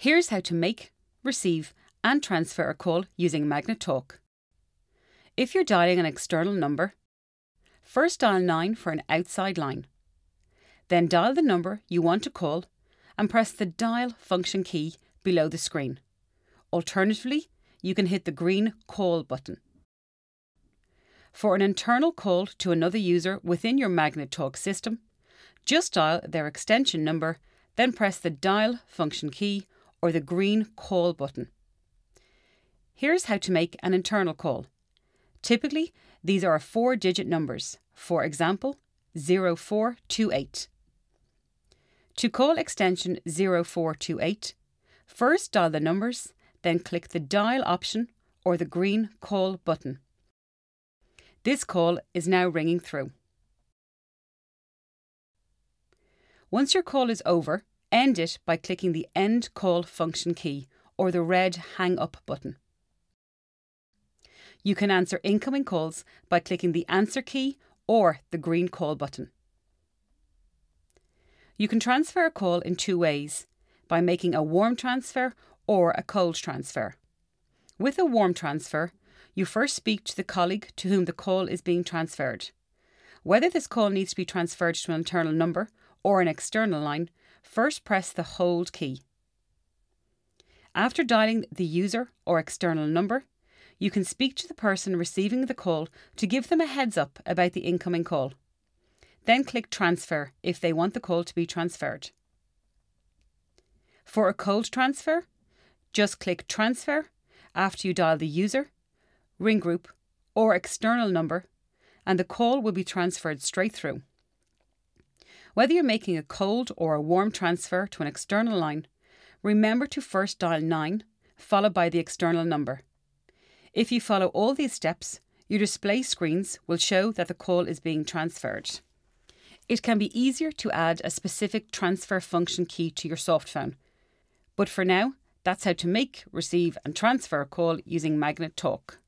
Here's how to make, receive, and transfer a call using Magnet Talk. If you're dialing an external number, first dial 9 for an outside line. Then dial the number you want to call and press the dial function key below the screen. Alternatively, you can hit the green call button. For an internal call to another user within your Magnet Talk system, just dial their extension number, then press the dial function key or the green call button. Here's how to make an internal call. Typically, these are four digit numbers, for example, 0428. To call extension 0428, first dial the numbers, then click the dial option or the green call button. This call is now ringing through. Once your call is over, end it by clicking the End Call function key or the red Hang Up button. You can answer incoming calls by clicking the Answer key or the green call button. You can transfer a call in two ways by making a warm transfer or a cold transfer. With a warm transfer, you first speak to the colleague to whom the call is being transferred. Whether this call needs to be transferred to an internal number or an external line, first press the Hold key. After dialing the user or external number, you can speak to the person receiving the call to give them a heads up about the incoming call. Then click Transfer if they want the call to be transferred. For a cold transfer, just click Transfer after you dial the user, ring group, or external number, and the call will be transferred straight through. Whether you're making a cold or a warm transfer to an external line, remember to first dial 9, followed by the external number. If you follow all these steps, your display screens will show that the call is being transferred. It can be easier to add a specific transfer function key to your soft phone. But for now, that's how to make, receive, and transfer a call using Magnet Talk.